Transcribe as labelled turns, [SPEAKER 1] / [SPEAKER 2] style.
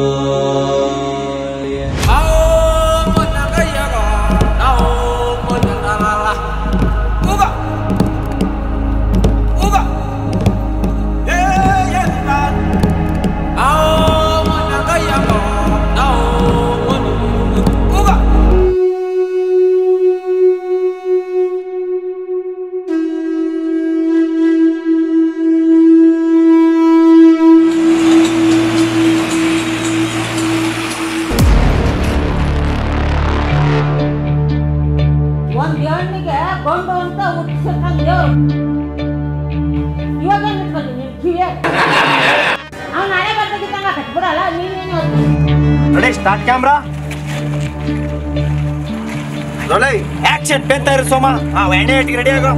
[SPEAKER 1] Oh. ಗಂಡು ಅಂತ ಹುಟ್ಟಿಸಿರ್ತಾನೆ ದೇವ್ರು ಇವಾಗ ನಿಂತ್ಕೊಳ್ಳಿ ನಿನ್ ಕಿವಿಯ ಅವ್ನು ನಾಳೆ ಬರ್ತಾಗಿದ್ದಂಗ ಕಟ್ಬಿಡಲ್ಲ ನೀನೇನು
[SPEAKER 2] ರೆಡಿ ಸ್ಟಾರ್ಟ್ ಕ್ಯಾಮ್ರಾ ರೋಲೈ ಆಕ್ಷನ್ ಪೆಂತ ಇರು ಸೋಮ ಹಾ ಎಣ್ಣೆ ಇಟ್ಟಿಗೆ ರೆಡಿ ಆಗೋ